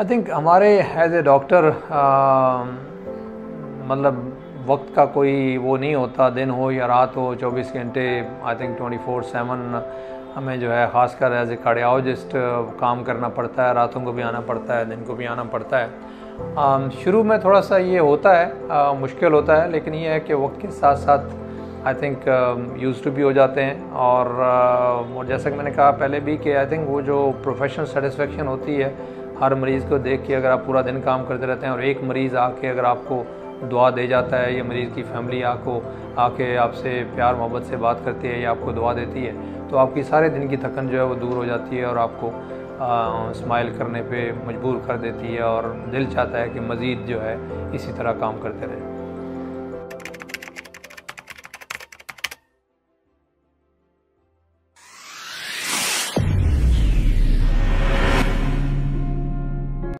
आई think हमारे as a doctor मतलब वक्त का कोई वो नहीं होता दिन हो या रात हो 24 घंटे आई थिंक 24 सेवन हमें जो है ख़ासकर एज ए कार्डियोलॉजिस्ट काम करना पड़ता है रातों को भी आना पड़ता है दिन को भी आना पड़ता है। Um, शुरू में थोड़ा सा ये होता है uh, मुश्किल होता है लेकिन ये है कि वक्त के साथ साथ आई थिंक यूज़ टू भी हो जाते हैं और uh, और जैसा कि मैंने कहा पहले भी कि आई थिंक वो जो प्रोफेशनल सेटिस्फेक्शन होती है हर मरीज़ को देख के अगर आप पूरा दिन काम करते रहते हैं और एक मरीज़ आके अगर आपको दुआ दे जाता है, या मरीज़ की फैमिली आपको आके आपसे प्यार मोहब्बत से बात करती है या आपको दुआ देती है तो आपकी सारे दिन की थकन जो है वो दूर हो जाती है और आपको स्माइल करने पे मजबूर कर देती है और दिल चाहता है कि मज़ीद जो है इसी तरह काम करते रहें।